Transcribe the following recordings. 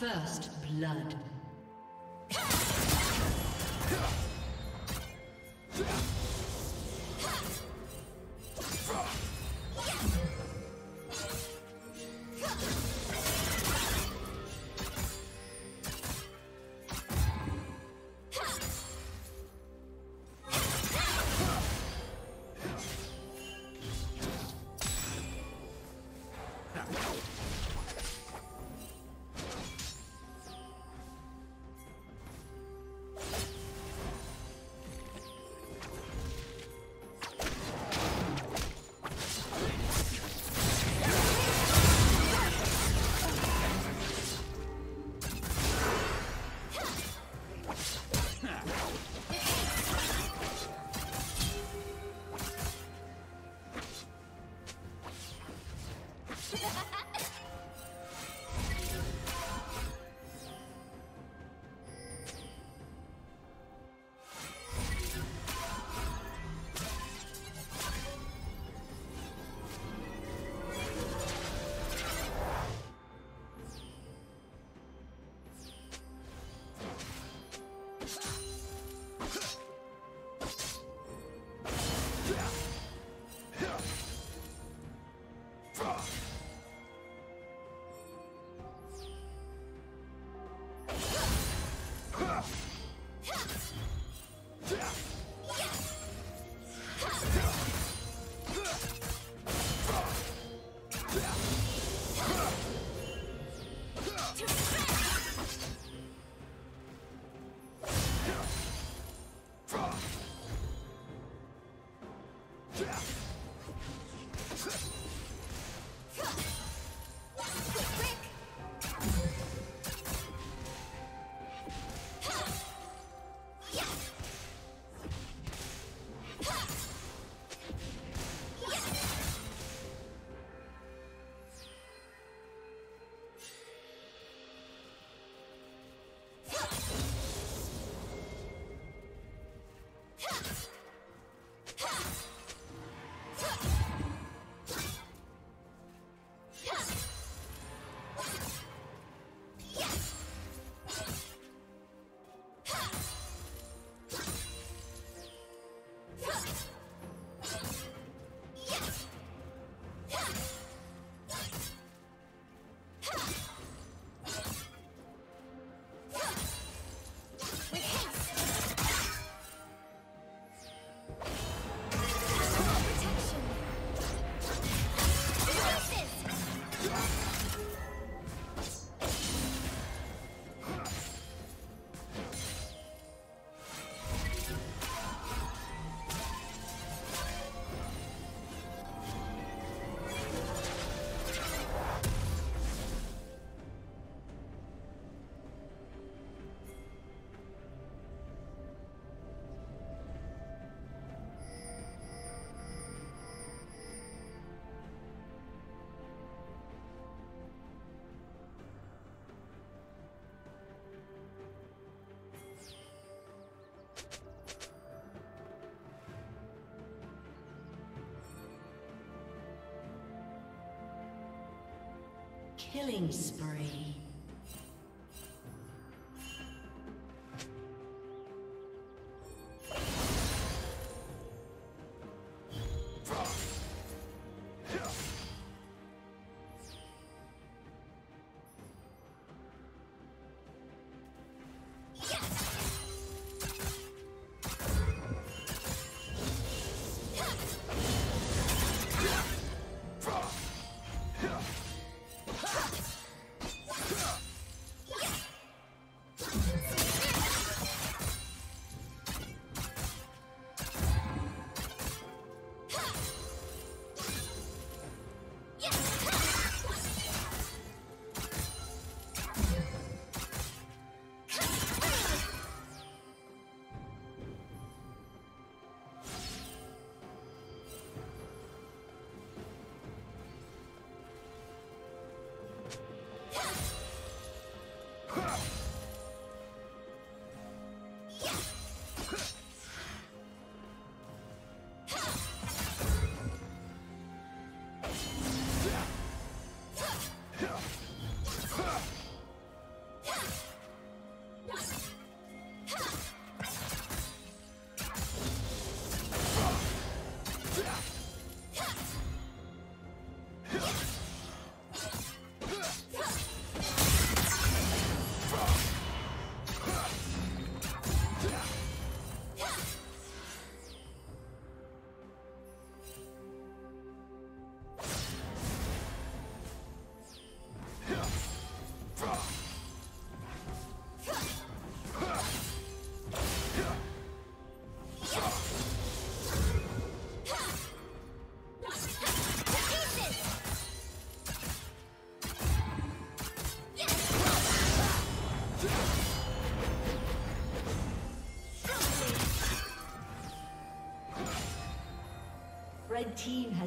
First blood. Killing spree.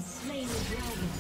Slain the dragon.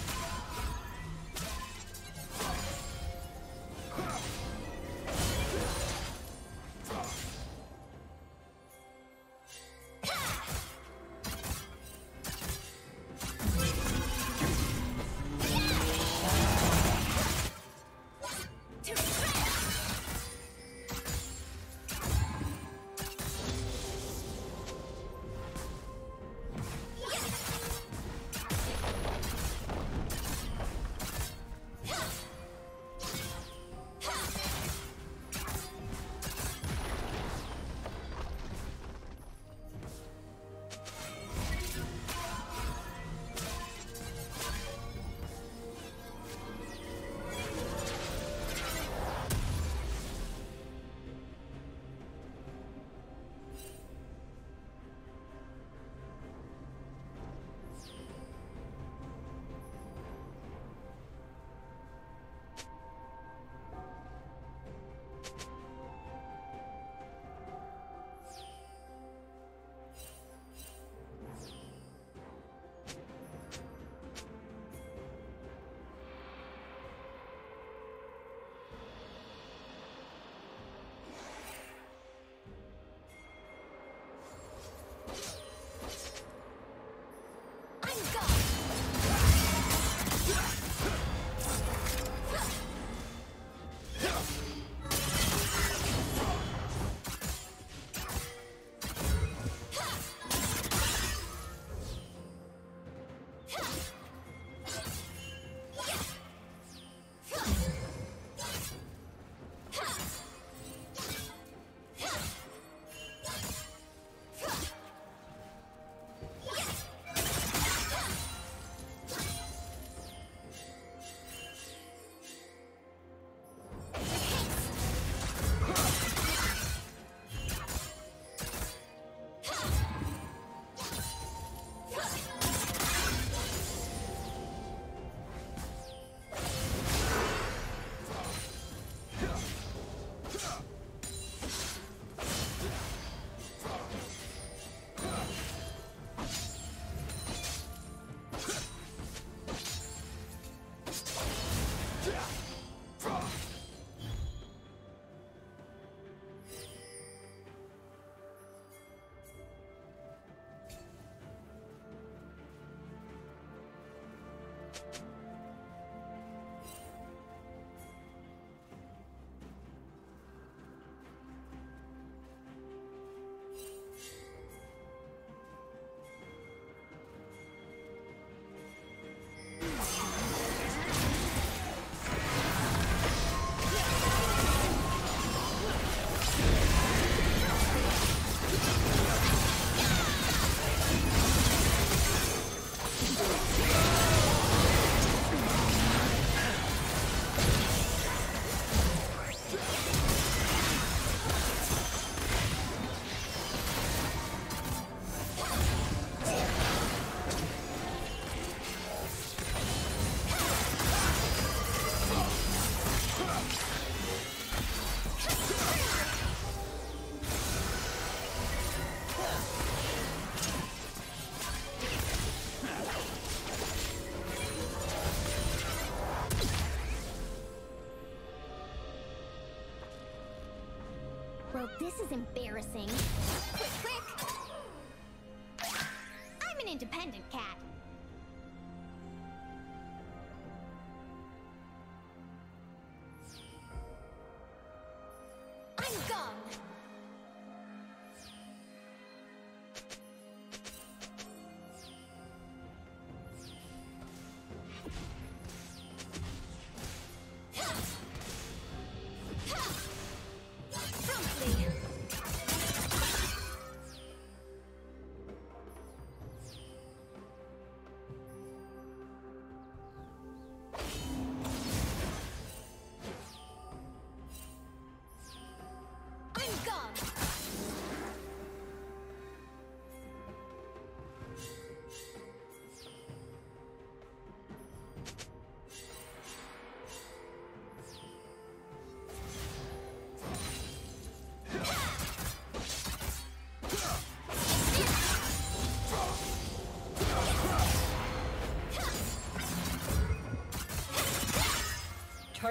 This is embarrassing.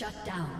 Shut down.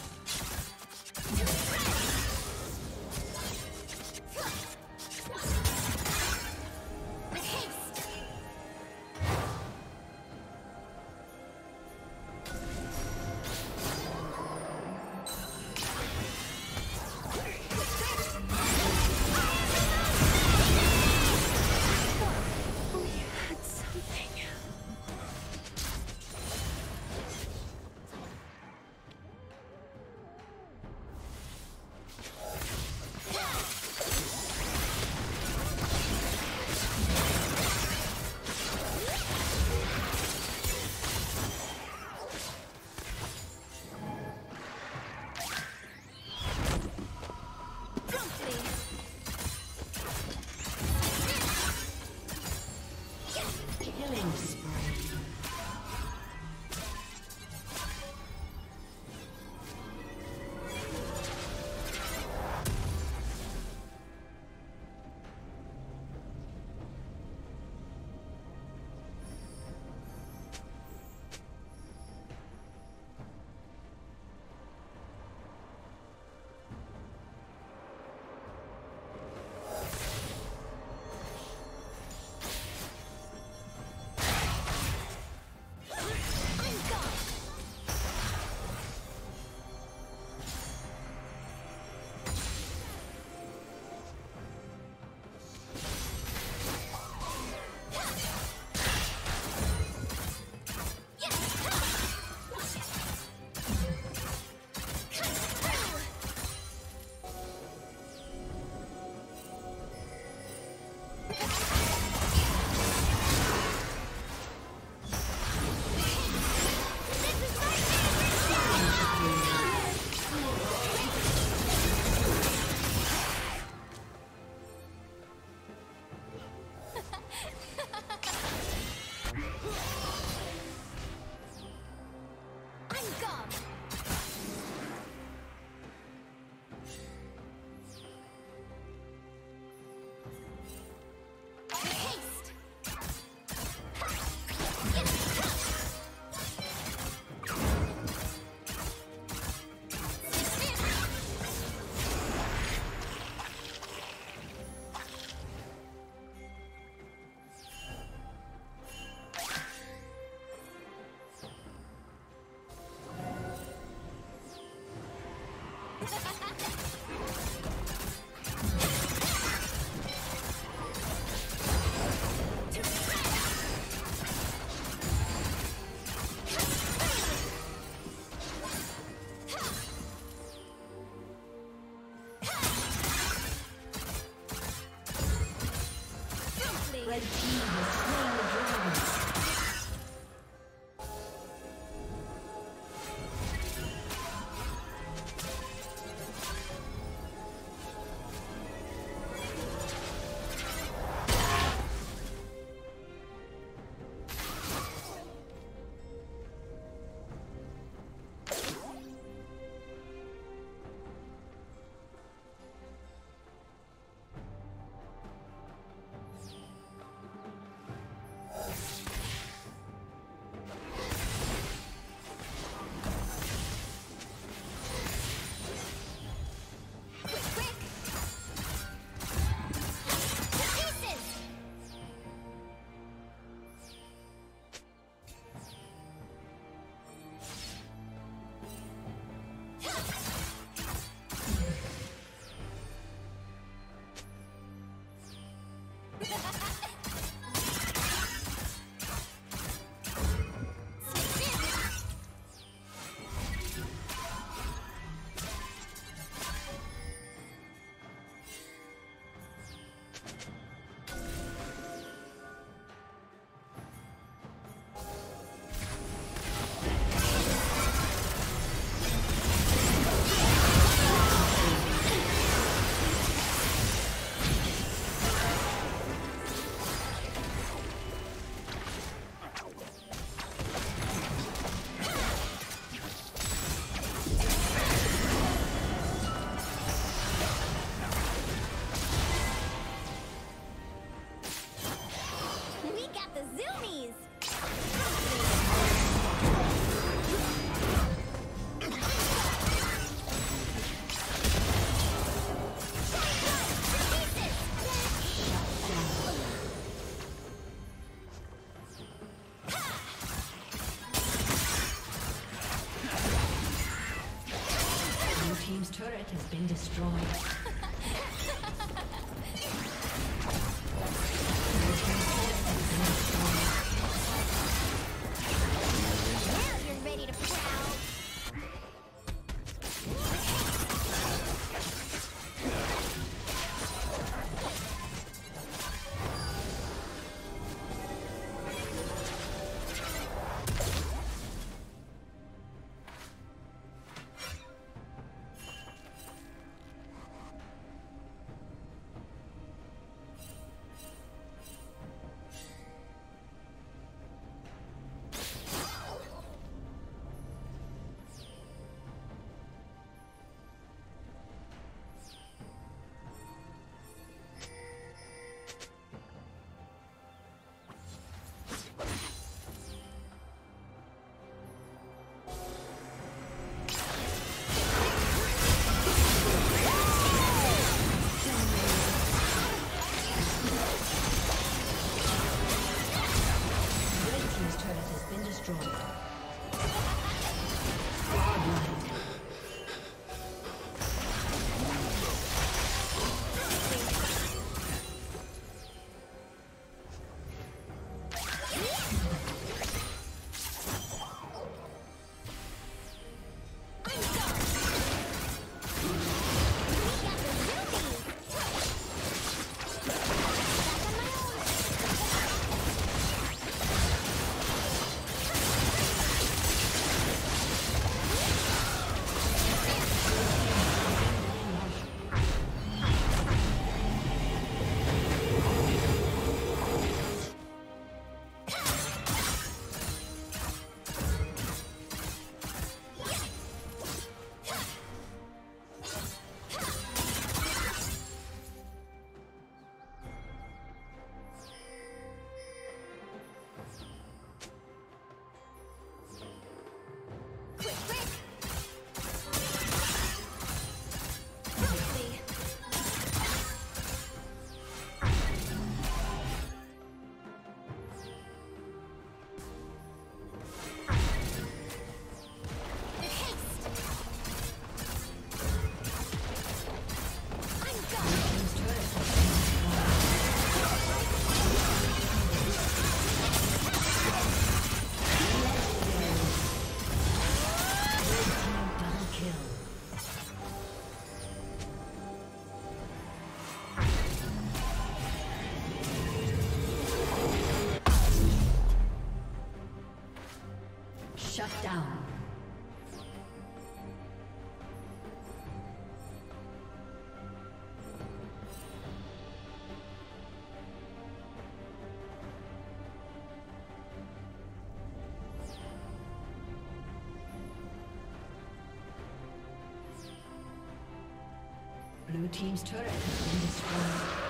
Team's turret has been destroyed.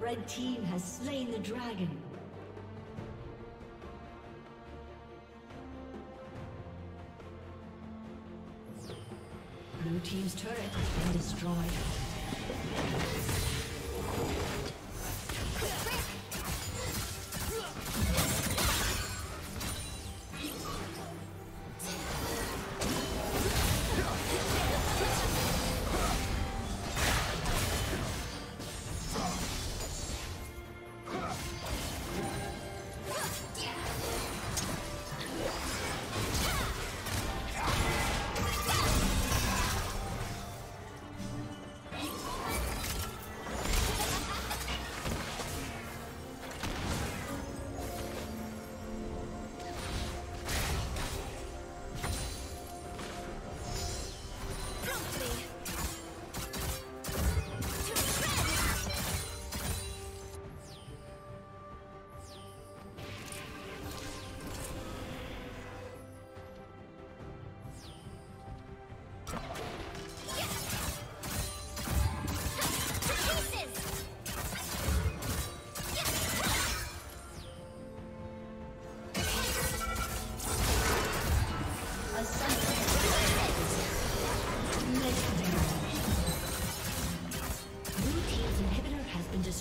Red Team has slain the dragon. Blue Team's turret has been destroyed.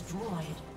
Destroyed.